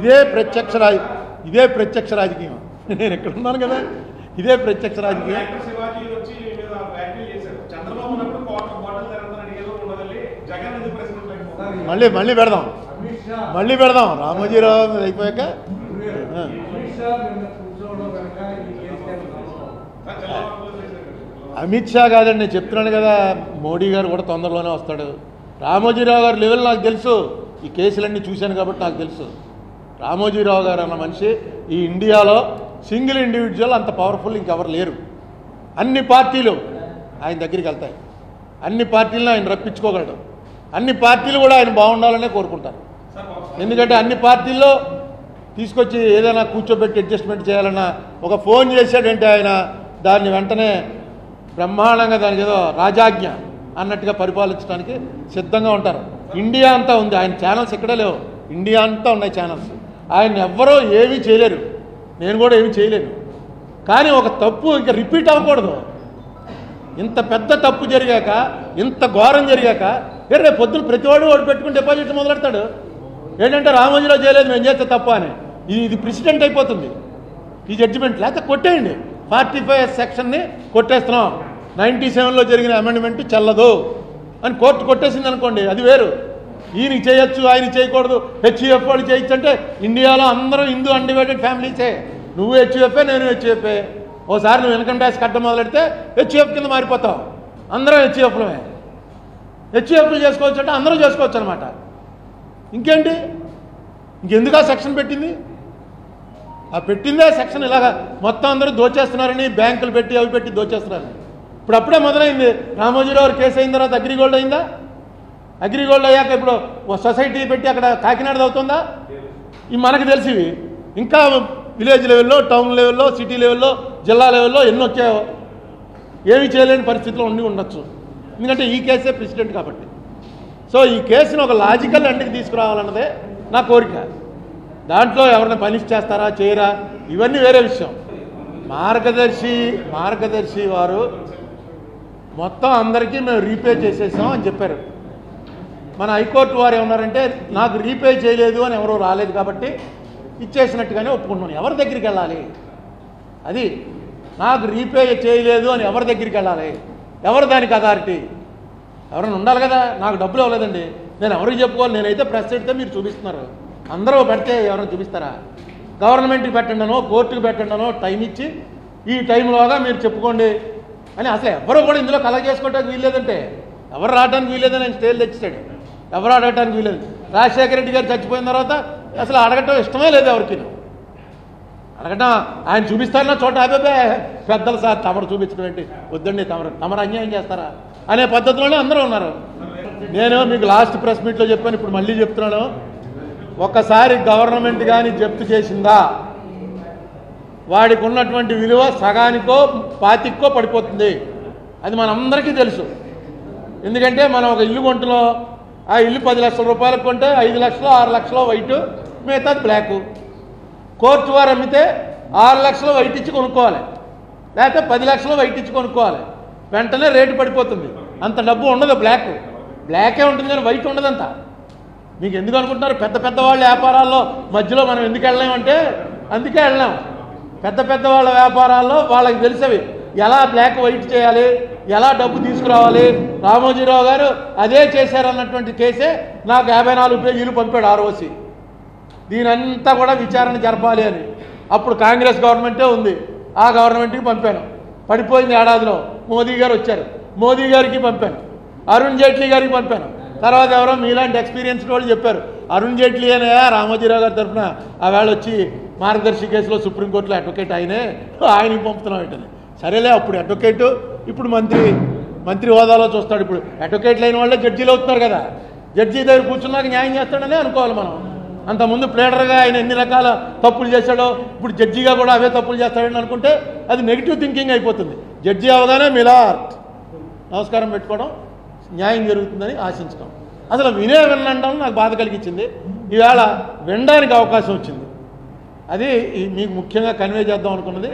ఇదే ప్రత్యక్ష రాజ ఇదే ప్రత్యక్ష రాజకీయం. నేను ఇక్కడ ఉన్నాను కదా. ఇదే ప్రత్యక్ష రాజకీయం. మళ్ళీ మళ్ళీ పెడదాం. అమిత్ షా. మళ్ళీ పెడదాం. రామోజీరావు మీద అయిపోయాక. అమిత్ షా కాదండి నేను చెప్తున్నాను కదా. మోడీ గారు కూడా తొందరలోనే వస్తాడు. రామోజీరావు గారి లెవెల్ నాకు తెలుసు. ఈ కేసులన్నీ చూశాను కాబట్టి నాకు తెలుసు. రామోజీరావు గారు అన్న మనిషి ఈ ఇండియాలో సింగిల్ ఇండివిజువల్ అంత పవర్ఫుల్ ఇంకెవరు లేరు. అన్ని పార్టీలు ఆయన దగ్గరికి వెళ్తాయి. అన్ని పార్టీలను ఆయన రప్పించుకోగలడు. అన్ని పార్టీలు కూడా ఆయన బాగుండాలనే కోరుకుంటారు. ఎందుకంటే అన్ని పార్టీల్లో తీసుకొచ్చి ఏదైనా కూర్చోబెట్టి అడ్జస్ట్మెంట్ చేయాలన్నా ఒక ఫోన్ చేశాడంటే ఆయన దాన్ని వెంటనే బ్రహ్మాండంగా దానికి ఏదో రాజాజ్ఞ అన్నట్టుగా పరిపాలించడానికి సిద్ధంగా ఉంటారు. ఇండియా అంతా ఉంది. ఆయన ఛానల్స్ ఇక్కడే లేవు. ఇండియా అంతా ఉన్నాయి ఛానల్స్ ఆయన ఎవ్వరూ ఏమీ చేయలేరు. నేను కూడా ఏమీ చేయలేను. కానీ ఒక తప్పు ఇంకా రిపీట్ అవ్వకూడదు. ఇంత పెద్ద తప్పు జరిగాక ఇంత ఘోరం జరిగాక రేపు పొద్దున ప్రతివాడు వాడు పెట్టుకుని డిపాజిట్ మొదలెడతాడు. ఏంటంటే రామోజీలో చేయలేదు మేము చేస్తే తప్ప అని. ఇది ఇది ప్రెసిడెంట్ అయిపోతుంది. ఈ జడ్జిమెంట్ లేకపోతే కొట్టేయండి. ఫార్టీ ఫైవ్ సెక్షన్ని కొట్టేస్తున్నాం. నైంటీ సెవెన్లో జరిగిన అమెండ్మెంట్ చెల్లదు. అని కోర్టు కొట్టేసింది అనుకోండి అది వేరు. ఈయన చేయొచ్చు ఆయన చేయకూడదు. హెచ్యుఎఫ్ వాళ్ళు చేయొచ్చు అంటే ఇండియాలో అందరూ హిందూ అన్డివైడెడ్ ఫ్యామిలీసే నువ్వు హెచ్యుఎఫ్ఏ నేను హెచ్యుఎఫ్ఏ ఓసారి నువ్వు ఇన్కమ్ ట్యాక్స్ కట్ట మొదలెడితే హెచ్యుఎఫ్ కింద మారిపోతావు. అందరం హెచ్యుఎఫ్లమే హెచ్యుఎఫ్లు చేసుకోవచ్చు అంటే అందరూ చేసుకోవచ్చు అనమాట ఇంకేంటి? ఇంకెందుకు ఆ సెక్షన్ పెట్టింది? ఆ పెట్టిందే సెక్షన్ ఇలాగా మొత్తం అందరూ దోచేస్తున్నారని బ్యాంకులు పెట్టి అవి పెట్టి దోచేస్తున్నారని. ఇప్పుడు అప్పుడే మొదలైంది. రామోజీరావు కేసు అయిన తర్వాత అగ్రిగోల్డ్ అయిందా? అగ్రిగోల్డ్ అయ్యాక ఇప్పుడు ఓ సొసైటీ పెట్టి అక్కడ కాకినాడ అవుతుందా? ఇవి మనకు తెలిసివి. ఇంకా విలేజ్ లెవెల్లో టౌన్ లెవెల్లో సిటీ లెవెల్లో జిల్లా లెవెల్లో ఎన్ని వచ్చాయో ఏమీ చేయలేని పరిస్థితిలో ఉండి ఉండొచ్చు. ఎందుకంటే ఈ కేసే ప్రెసిడెంట్ కాబట్టి. సో ఈ కేసును ఒక లాజికల్ ఎండ్కి తీసుకురావాలన్నదే నా కోరిక. దాంట్లో ఎవరిని పనిష్ చేస్తారా చేయరా? ఇవన్నీ వేరే విషయం. మార్గదర్శి మార్గదర్శి వారు మొత్తం అందరికీ మేము రీపే చేసేసాం అని చెప్పారు. మన హైకోర్టు వారు ఏమన్నారంటే నాకు రీపే చేయలేదు అని ఎవరూ రాలేదు కాబట్టి ఇచ్చేసినట్టుగానే ఒప్పుకుంటున్నాను. ఎవరి దగ్గరికి వెళ్ళాలి? అది నాకు రీపే చేయలేదు అని ఎవరి దగ్గరికి వెళ్ళాలి? ఎవరు దానికి అథారిటీ? ఎవరైనా ఉండాలి కదా నాకు డబ్బులు ఇవ్వలేదండి. నేను ఎవరికి చెప్పుకోవాలి? నేనైతే ప్రెస్ పెడితే మీరు చూపిస్తున్నారు. అందరూ పెడితే ఎవరైనా చూపిస్తారా? గవర్నమెంట్కి పెట్టండనో కోర్టుకి పెట్టండనో టైం ఇచ్చి ఈ టైంలోగా మీరు చెప్పుకోండి అని అసలు ఎవరు కూడా ఇందులో కలెక్ట్ చేసుకోవడానికి వీల్లేదంటే ఎవరు రావడానికి వీల్లేదని ఆయన స్టేలు తెచ్చాడు ఎవరు అడగటానికి వీలేదు. రాజశేఖర రెడ్డి గారు చచ్చిపోయిన తర్వాత అసలు అడగటం ఇష్టమే లేదు ఎవరికి. అడగటం ఆయన చూపిస్తారన్న చోట అదే పెద్దలు సార్ తమరు చూపించడం ఏంటి వద్దండి తమరు తమరు అన్యాయం చేస్తారా అనే పద్ధతిలోనే అందరూ ఉన్నారు. నేను మీకు లాస్ట్ ప్రెస్ మీట్లో చెప్పాను ఇప్పుడు మళ్ళీ చెప్తున్నాను. ఒకసారి గవర్నమెంట్ కానీ జప్తు చేసిందా? వాడికి ఉన్నటువంటి విలువ సగానికో పాతిక్కో పడిపోతుంది. అది మనందరికీ తెలుసు. ఎందుకంటే మనం ఒక ఇల్లు కొంటున్నాం ఆ ఇల్లు పది లక్షల రూపాయలకు కొంటే ఐదు లక్షలు ఆరు లక్షలు వైట్ మిగతాది బ్లాకు. కోర్టు వారు అమ్మితే ఆరు లక్షలు వైట్ ఇచ్చి కొనుక్కోవాలి. లేకపోతే పది లక్షలు వైట్ ఇచ్చి కొనుక్కోవాలి. వెంటనే రేటు పడిపోతుంది. అంత డబ్బు ఉండదు బ్లాక్. బ్లాకే ఉంటుంది కానీ వైట్ ఉండదంత మీకు ఎందుకు అనుకుంటున్నారు? పెద్ద పెద్ద వాళ్ళ వ్యాపారాల్లో మధ్యలో మనం ఎందుకు వెళ్ళామంటే అందుకే వెళ్ళాం. పెద్ద పెద్ద వాళ్ళ వ్యాపారాల్లో వాళ్ళకి తెలిసేవి. ఎలా బ్లాక్ వైట్ చేయాలి? ఎలా డబ్బు తీసుకురావాలి? రామోజీరావు గారు అదే చేశారన్నటువంటి కేసే నాకు యాభై నాలుగు పేజీలు పంపాడు ఆర్ఓసి. దీనంతా కూడా విచారణ జరపాలి అని. అప్పుడు కాంగ్రెస్ గవర్నమెంటే ఉంది. ఆ గవర్నమెంట్కి పంపాను. పడిపోయింది ఏడాదిలో. మోదీ గారు వచ్చారు. మోదీ గారికి పంపాను. అరుణ్ జైట్లీ గారికి పంపాను. తర్వాత ఎవరో మీలాంటి ఎక్స్పీరియన్స్ వాళ్ళు చెప్పారు. అరుణ్ జైట్లీ అనే రామోజీరావు గారి తరఫున ఆ వేళ వచ్చి మార్గదర్శి కేసులో సుప్రీంకోర్టులో అడ్వకేట్ ఆయనే. ఆయనకి పంపుతున్నాం ఏంటని సరేలే అప్పుడు అడ్వకేటు ఇప్పుడు మంత్రి మంత్రి హోదాలో చూస్తాడు ఇప్పుడు. అడ్వకేట్లు అయిన వాళ్ళే జడ్జీలు అవుతున్నారు కదా. జడ్జి దగ్గర కూర్చున్నాక న్యాయం చేస్తాడనే అనుకోవాలి మనం. అంతకుముందు ప్లేడర్గా ఆయన ఎన్ని రకాల తప్పులు చేశాడో ఇప్పుడు జడ్జిగా కూడా అవే తప్పులు చేస్తాడని అనుకుంటే అది నెగిటివ్ థింకింగ్ అయిపోతుంది. జడ్జి అవగానే మిలార్ట్ నమస్కారం పెట్టుకోవడం న్యాయం జరుగుతుందని ఆశించడం అసలు వినే వినడం నాకు బాధ కలిగించింది. ఈవేళ వినడానికి అవకాశం వచ్చింది. అది మీకు ముఖ్యంగా కన్వే చేద్దాం అనుకున్నది.